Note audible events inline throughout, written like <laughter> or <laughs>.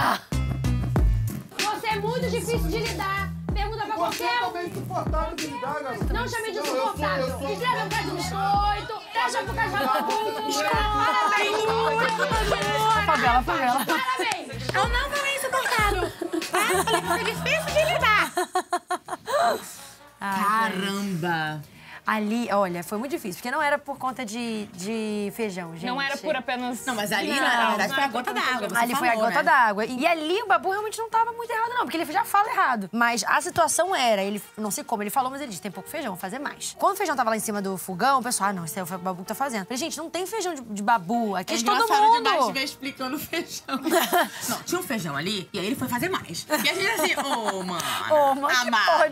Ah. Você é muito difícil de lidar. Pergunta pra Você qualquer um. também é insuportável de lidar, garota. Não chame de insuportável. Escreve um caso de biscoito. Deixa pro cachorro. Parabéns, Júlia. Favela, favela. Parabéns. Eu não falei insuportável. Tá? Eu falei que você é difícil de lidar. Caramba! Ali, olha, foi muito difícil, porque não era por conta de, de feijão, gente. Não era por apenas. Não, mas ali, Não, na verdade, foi a gota d'água. Ali foi a falou, gota né? d'água. E ali o Babu realmente não tava muito errado, não, porque ele já fala errado. Mas a situação era, ele não sei como, ele falou, mas ele disse: tem pouco feijão, vou fazer mais. Quando o feijão tava lá em cima do fogão, o pessoal, ah, não, isso é o Babu que tá fazendo. Eu Falei, gente, não tem feijão de, de Babu, aqui é de todo mundo. demais ver explicando o feijão. <laughs> não, tinha um feijão ali, e aí ele foi fazer mais. E a gente assim, ô, mano. Ô, mas que amada.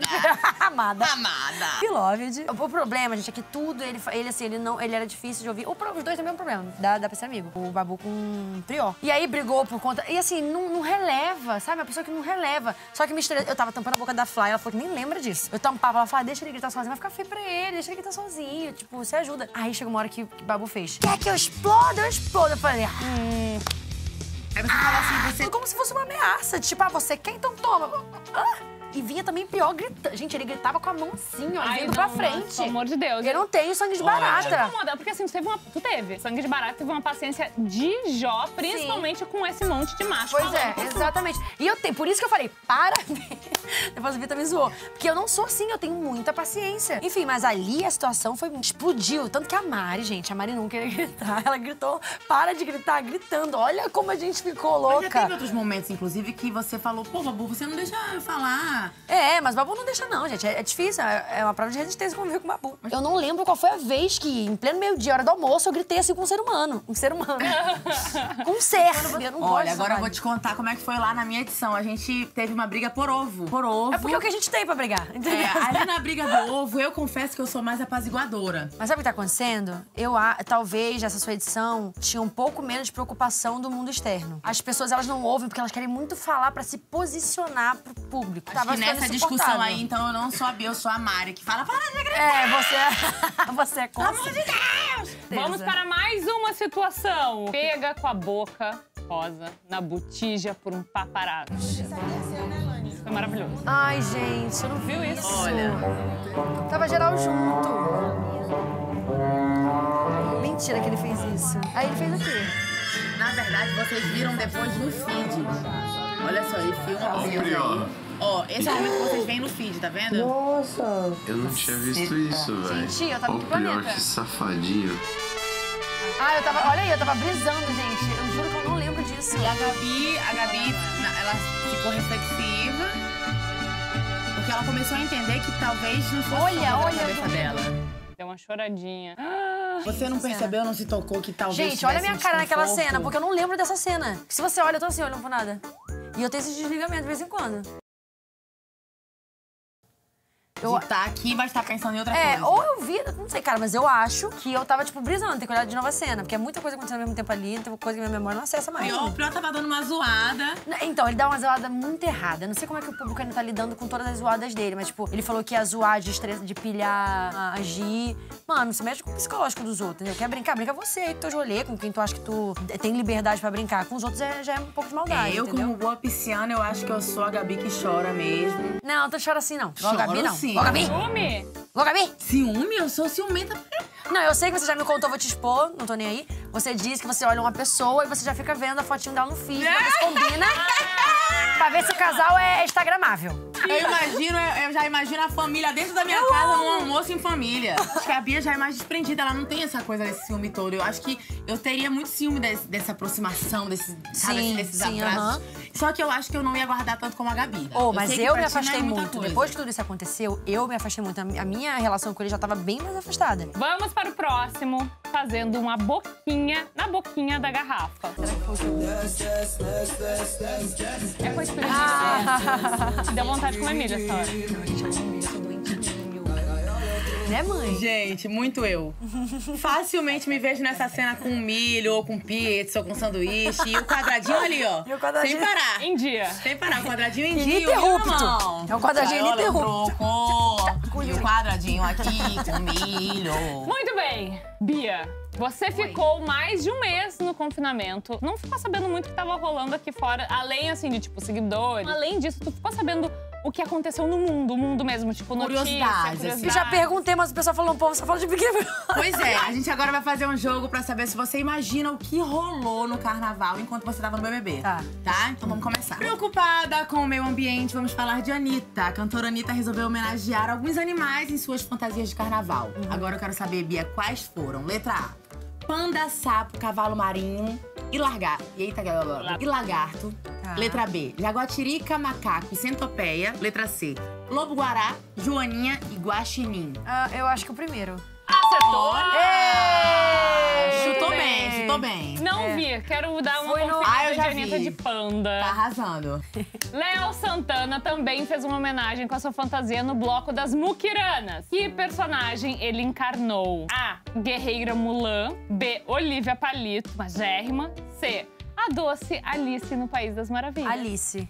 Amada. Amada. Beloved. O, problema, gente, é que tudo, ele, ele assim, ele não, ele era difícil de ouvir. O, os dois também é um problema, dá, dá pra ser amigo. O Babu com o Prior. E aí brigou por conta, e assim, não, não releva, sabe? Uma pessoa que não releva. Só que me estressou, eu tava tampando a boca da Fly, ela falou que nem lembra disso. Eu tampava, ela falou, ah, deixa ele gritar sozinho, vai ficar feio pra ele, deixa ele gritar sozinho, tipo, você ajuda. Aí chegou uma hora que, que o Babu fez, quer que eu exploda? Eu explodo. Eu falei, hum... Aí você fala assim, você como se fosse uma ameaça. Tipo, ah, você quer? Então toma. Ah! E vinha também pior gritando. Gente, ele gritava com a mão assim, ó, Ai, vindo não, pra frente. pelo amor de Deus. Eu não tenho sangue de barata. incomoda, porque assim, tu teve uma. Tu teve. Sangue de barata teve uma paciência de Jó, principalmente com esse monte de macho. Pois é, exatamente. E eu tenho, por isso que eu falei, parabéns. <laughs> Depois o Vitor me zoou. Porque eu não sou assim, eu tenho muita paciência. Enfim, mas ali a situação foi. explodiu. Tanto que a Mari, gente, a Mari não queria gritar. <laughs> Ela gritou, para de gritar, gritando. Olha como a gente ficou Mas já louca. teve outros momentos, inclusive, que você falou, pô, Babu, você não deixa eu falar. É, mas o Babu não deixa não, gente. É, é difícil, é é uma prova de resistência conviver com o Babu. Eu não lembro qual foi a vez que, em pleno meio-dia, hora do almoço, eu gritei assim com um ser humano. Um ser humano. <laughs> com um ser. Eu não Olha, agora eu vou te contar como é que foi lá na minha edição. A gente teve uma briga por ovo. Por ovo. É porque é o que a gente tem pra brigar, entendeu? É, <laughs> ali na briga do ovo, eu confesso que eu sou mais apaziguadora. Mas sabe o que tá acontecendo? Eu, talvez, essa sua edição, tinha um pouco menos de preocupação do mundo externo. As pessoas, elas não ouvem porque elas querem muito falar pra se posicionar pro público. Acho que ficando nessa discussão aí, então, eu não sou a Bia, eu sou a Mari, que fala, para de gritar. É, você, <laughs> você é Pelo contra. amor de Deus! Vamos para mais uma situação. Pega com a boca rosa na botija por um paparazzi. Foi maravilhoso. Ai, gente, eu não Viu vi isso? Olha. Tava geral junto. Mentira que ele fez isso. Aí ele fez o quê? Na verdade, vocês viram depois no feed. Olha só, ele filma o Prior. Ó, esse é o momento que vocês veem no feed, tá vendo? Eu não tinha visto isso, velho. Gente, eu tava no pior que safadinho. Ah, eu tava. Olha aí, eu tava brisando, gente. Eu juro que eu não lembro disso. E a Gabi, a Gabi, ela ficou reflexiva. Porque ela começou a entender que talvez não fosse Olha, olha, cabeça dela. Deu uma choradinha. Você não percebeu, não se tocou que talvez Gente, olha a minha cara naquela cena, porque eu não lembro dessa cena. Se você olha, eu tô assim, olhando pro nada. E eu tenho esse desligamento de vez em quando. Eu- De tá aqui, vai estar pensando em outra É, coisa. ou eu vi, não sei, cara, mas eu acho que eu tava, tipo, brisando, tem que olhar de novo a cena, porque é muita coisa acontecendo ao mesmo tempo ali, tem coisa que minha memória não acessa mais. Pior, o Pior tava dando uma zoada. Então, ele dá uma zoada muito errada. Eu não sei como é que o público ainda tá lidando com todas as zoadas dele, mas, tipo, ele falou que ia zoar de estresse, de pilhar, agir. Mano, se mexe com o psicológico dos outros, entendeu? Quer brincar? Brinca você aí com teu rolê, com quem tu acha que tu tem liberdade pra brincar. Com os outros é- já é um pouco de maldade, eu, entendeu? como boa pisciana, eu acho que eu sou a Gabi que chora mesmo. Não, tu chora assim, não. Igual a Gabi, não. sim. Igual a Gabi? Ciúme? A Gabi? Ciúme? Eu sou ciumenta. Não, eu sei que você já me contou, vou te expor, não tô nem aí. Você diz que você olha uma pessoa e você já fica vendo a fotinho dela no feed, ver se combina. <laughs> pra ver se o casal é instagramável. Eu imagino, eu, já imagino a família dentro da minha casa num almoço em família. Acho que a Bia já é mais desprendida, ela não tem essa coisa desse ciúme todo. Eu acho que eu teria muito ciúme desse- dessa aproximação, desse, sabe, Sim, desses sim, abraços. aham. Só que eu acho que eu não ia guardar tanto como a Gabi. né? Oh, mas eu me é afastei muita muito. coisa. Depois que tudo isso aconteceu, eu me afastei muito. A minha relação com ele já tava bem mais afastada. Vamos para o próximo, fazendo uma boquinha na boquinha da garrafa. Será que foi É com esse ah. Deu vontade de comer milho essa hora. Né, mãe? Gente, muito eu. Facilmente me vejo nessa cena com milho, ou com pizza, ou com sanduíche. E o quadradinho ali, ó. E o quadradinho- Sem parar. Em dia. Sem parar, o quadradinho em dia. e o Ininterrupto. É um quadradinho ininterrupto. E o quadradinho aqui com milho. Muito bem. Bia, você ficou mais de um mês no confinamento. Não ficou sabendo muito o que tava rolando aqui fora, além, assim, de, tipo, seguidores. Além disso, tu ficou sabendo o que aconteceu no mundo, o mundo mesmo, tipo, notícia, Curiosidades, curiosidades. Eu já perguntei, mas o pessoal falou um pouco, só fala de pequeno. Pois é, a gente agora vai fazer um jogo pra saber se você imagina o que rolou no carnaval enquanto você tava no BBB. Tá. Tá? Então vamos começar. Preocupada com o meio ambiente, vamos falar de Anitta. A cantora Anitta resolveu homenagear alguns animais em suas fantasias de carnaval. Agora eu quero saber, Bia, quais foram? Letra A. Panda, sapo, cavalo marinho e lagarto. Eita, e lagarto. Tá. Letra B. Jaguatirica, macaco e centopeia. Letra C. Lobo-guará, joaninha e guaxinim. Ah, eu acho que o primeiro. Acertou! Chutou Quero dar uma Foi no- conferida Ah, eu já de Anitta vi. de panda. Tá arrasando. <laughs> Léo Santana também fez uma homenagem com a sua fantasia no bloco das Mukiranas. Que personagem ele encarnou? A. Guerreira Mulan. B. Olivia Palito, magérrima. C. A doce Alice no País das Maravilhas. Alice.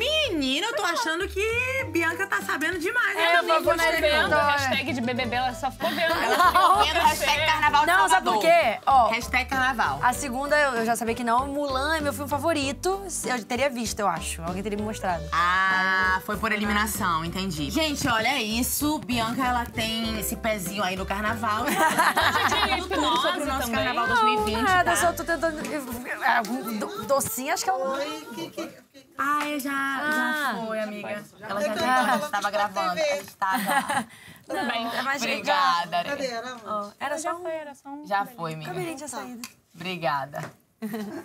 Menina, eu tô achando que Bianca tá sabendo demais. É, Ela eu vou vendo não. a hashtag de BBB, ela só ficou vendo. Tô <laughs> vendo hashtag carnaval de Não, sabe por quê? Ó, Hashtag carnaval. a segunda eu eu já sabia que não. Mulan é meu filme favorito. Eu teria visto, eu acho. Alguém teria me mostrado. Ah, foi por eliminação, entendi. Gente, olha é isso. Bianca, ela tem esse pezinho aí no carnaval. tinha Tudo, tudo sobre o nosso também. carnaval 2020, Nada, tá? eu só tô tentando. Ah, do- Docinho, acho que ela não. Ah, eu já, Ah. já foi, amiga. Ela já tentou, a gente tava gravando. A gente tava... Tudo bem. Mas Obrigada. Cadê? Era, mano? Era só Já um foi, era só um. Já foi, amiga. cabelinho de saída. Obrigada. <laughs>